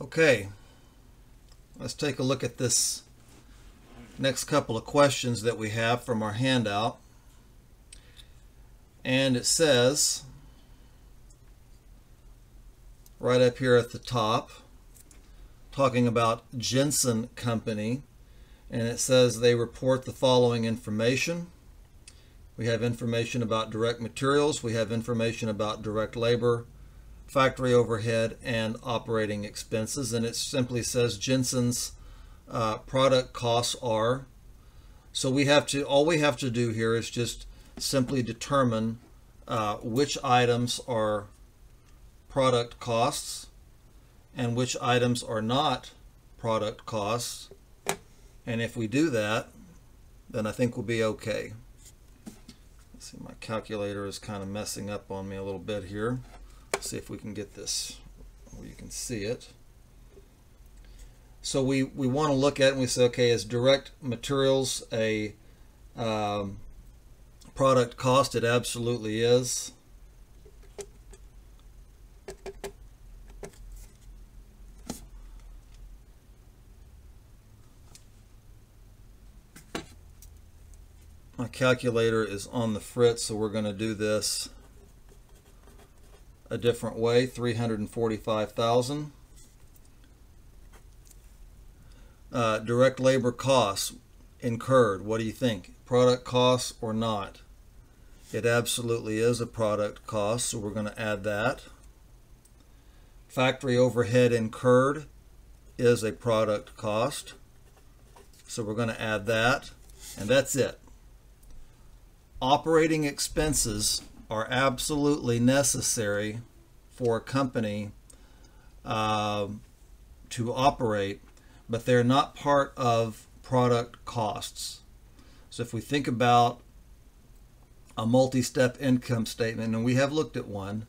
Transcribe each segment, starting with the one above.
Okay, let's take a look at this next couple of questions that we have from our handout. And it says, right up here at the top, talking about Jensen Company, and it says they report the following information. We have information about direct materials, we have information about direct labor, factory overhead, and operating expenses. And it simply says Jensen's uh, product costs are. So we have to, all we have to do here is just simply determine uh, which items are product costs and which items are not product costs. And if we do that, then I think we'll be okay. Let's see, my calculator is kind of messing up on me a little bit here. See if we can get this where you can see it. So we, we want to look at and we say, okay, is direct materials a um, product cost? It absolutely is. My calculator is on the fritz, so we're going to do this a different way, 345,000. Uh, direct labor costs incurred, what do you think? Product costs or not? It absolutely is a product cost, so we're going to add that. Factory overhead incurred is a product cost, so we're going to add that, and that's it. Operating expenses are absolutely necessary for a company uh, to operate, but they're not part of product costs. So if we think about a multi-step income statement, and we have looked at one,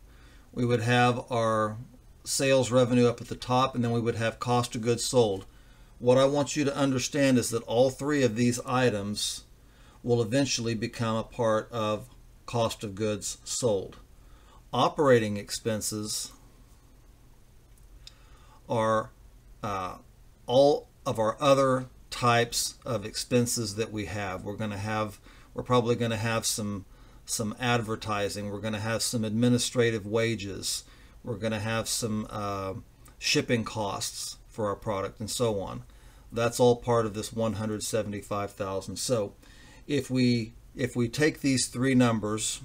we would have our sales revenue up at the top, and then we would have cost of goods sold. What I want you to understand is that all three of these items will eventually become a part of cost of goods sold. Operating expenses are uh, all of our other types of expenses that we have. We're going to have, we're probably going to have some some advertising. We're going to have some administrative wages. We're going to have some uh, shipping costs for our product and so on. That's all part of this 175,000. So if we if we take these three numbers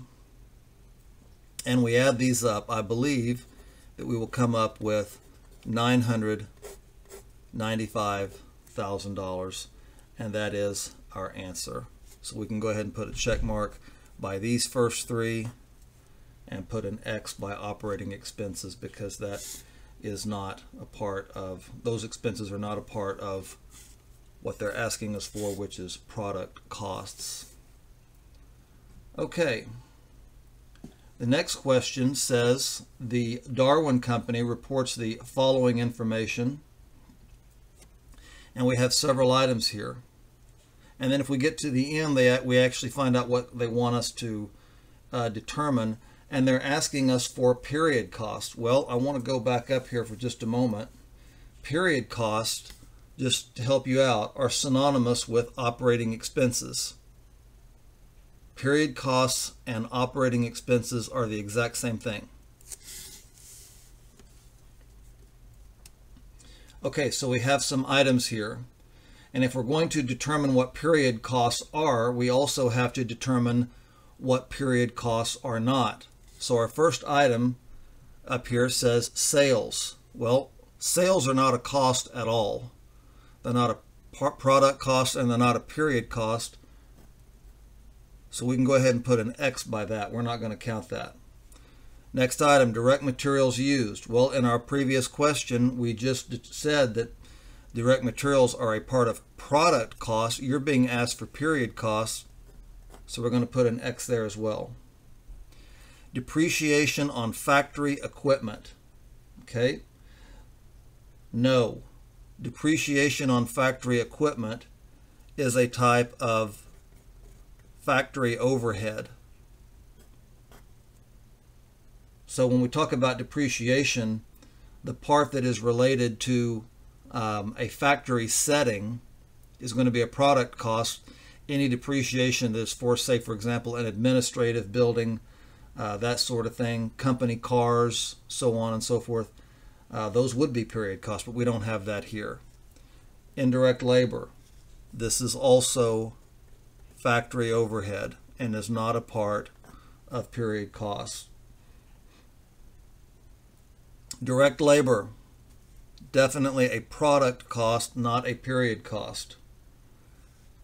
and we add these up, I believe that we will come up with $995,000 and that is our answer. So we can go ahead and put a check mark by these first three and put an X by operating expenses because that is not a part of, those expenses are not a part of what they're asking us for, which is product costs. Okay. The next question says the Darwin Company reports the following information. And we have several items here. And then if we get to the end, they, we actually find out what they want us to uh, determine. And they're asking us for period cost. Well, I want to go back up here for just a moment. Period cost, just to help you out, are synonymous with operating expenses. Period costs and operating expenses are the exact same thing. Okay, so we have some items here. And if we're going to determine what period costs are, we also have to determine what period costs are not. So our first item up here says sales. Well, sales are not a cost at all. They're not a product cost and they're not a period cost. So we can go ahead and put an X by that. We're not going to count that. Next item, direct materials used. Well, in our previous question, we just said that direct materials are a part of product costs. You're being asked for period costs, so we're going to put an X there as well. Depreciation on factory equipment. Okay. No. Depreciation on factory equipment is a type of factory overhead. So when we talk about depreciation, the part that is related to um, a factory setting is going to be a product cost. Any depreciation that is for, say, for example, an administrative building, uh, that sort of thing, company cars, so on and so forth, uh, those would be period costs, but we don't have that here. Indirect labor. This is also factory overhead and is not a part of period costs. Direct labor, definitely a product cost, not a period cost.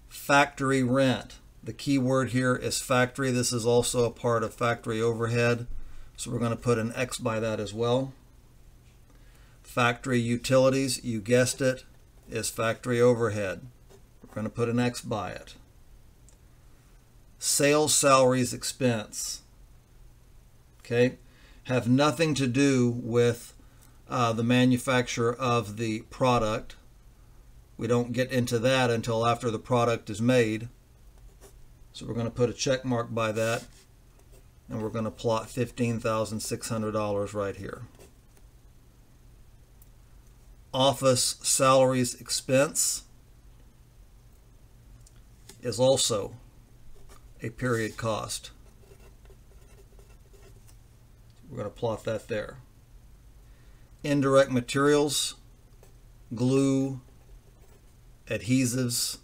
Factory rent, the key word here is factory. This is also a part of factory overhead, so we're going to put an X by that as well. Factory utilities, you guessed it, is factory overhead. We're going to put an X by it. Sales salaries expense, okay, have nothing to do with uh, the manufacture of the product. We don't get into that until after the product is made. So we're going to put a check mark by that and we're going to plot $15,600 right here. Office salaries expense is also a period cost. We're going to plot that there. Indirect materials, glue, adhesives,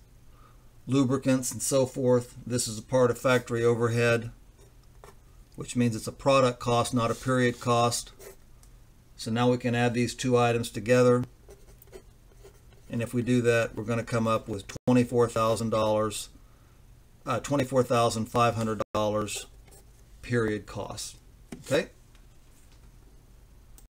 lubricants, and so forth. This is a part of factory overhead, which means it's a product cost, not a period cost. So now we can add these two items together. And if we do that, we're going to come up with $24,000, uh, $24,500 period cost. Okay?